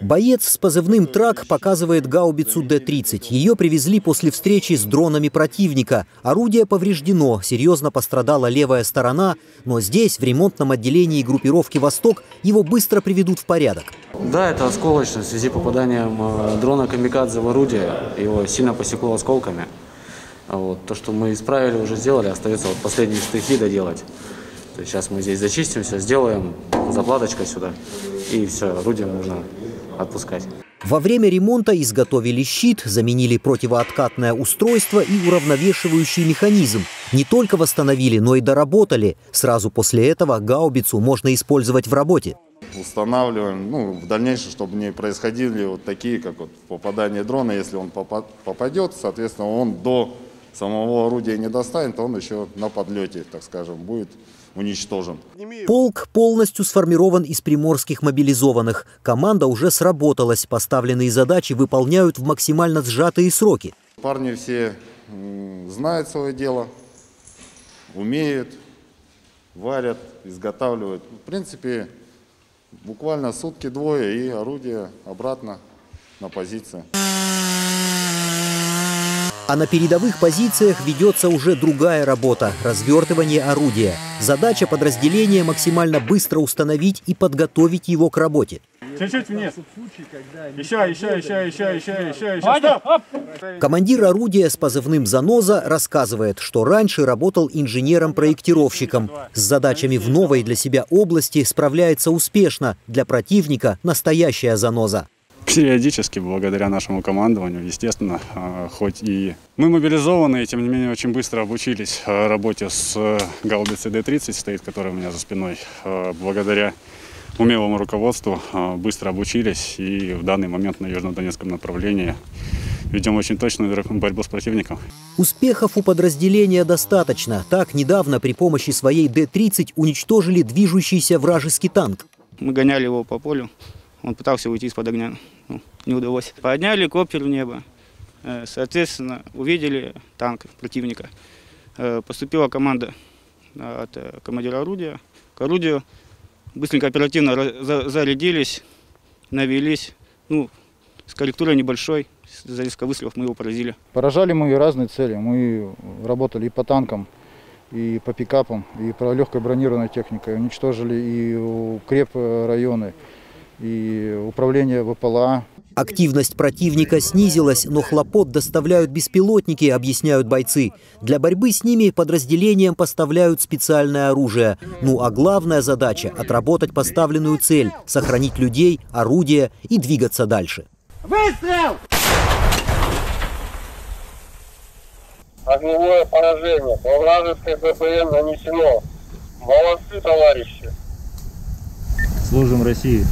Боец с позывным «Трак» показывает гаубицу Д-30. Ее привезли после встречи с дронами противника. Орудие повреждено, серьезно пострадала левая сторона, но здесь, в ремонтном отделении группировки «Восток», его быстро приведут в порядок. Да, это осколочно в связи с попаданием э, дрона «Камикадзе» в орудие. Его сильно посекло осколками. Вот. То, что мы исправили, уже сделали, остается вот последние штрихи доделать. То есть сейчас мы здесь зачистим все, сделаем заплаточкой сюда, и все, орудие можно отпускать. Во время ремонта изготовили щит, заменили противооткатное устройство и уравновешивающий механизм. Не только восстановили, но и доработали. Сразу после этого гаубицу можно использовать в работе. Устанавливаем, ну, в дальнейшем, чтобы не происходили вот такие, как вот попадание дрона. Если он попадет, соответственно, он до самого орудия не достанет, он еще на подлете, так скажем, будет уничтожен. Полк полностью сформирован из приморских мобилизованных. Команда уже сработалась. Поставленные задачи выполняют в максимально сжатые сроки. Парни все знают свое дело, умеют, варят, изготавливают. В принципе, буквально сутки-двое и орудие обратно на позиции. А на передовых позициях ведется уже другая работа – развертывание орудия. Задача подразделения – максимально быстро установить и подготовить его к работе. Чуть-чуть вниз. Еще, еще, еще, еще, еще, еще, еще. Стоп! Командир орудия с позывным «Заноза» рассказывает, что раньше работал инженером-проектировщиком. С задачами в новой для себя области справляется успешно. Для противника – настоящая «Заноза». Периодически, благодаря нашему командованию, естественно, а, хоть и мы мобилизованы, и тем не менее очень быстро обучились а, работе с э, гаубицей Д-30, стоит, которая у меня за спиной. А, благодаря умелому руководству быстро обучились и в данный момент на Южном Донецком направлении ведем очень точную борьбу с противником. Успехов у подразделения достаточно. Так, недавно при помощи своей Д-30 уничтожили движущийся вражеский танк. Мы гоняли его по полю, он пытался уйти из-под огня, не удалось. Подняли коптер в небо, э, соответственно, увидели танк противника. Э, поступила команда от э, командира орудия к орудию. Быстренько, оперативно зарядились, навелись. Ну, с корректурой небольшой, за несколько выстрелов мы его поразили. Поражали мы и разные цели. Мы работали и по танкам, и по пикапам, и по легкой бронированной техникой. Уничтожили и укреп районы, и управление ВПЛА. Активность противника снизилась, но хлопот доставляют беспилотники, объясняют бойцы. Для борьбы с ними подразделениям поставляют специальное оружие. Ну а главная задача – отработать поставленную цель, сохранить людей, орудия и двигаться дальше. Выстрел! Огневое поражение. По вражеской ППМ нанесено. Молодцы, товарищи! Служим России!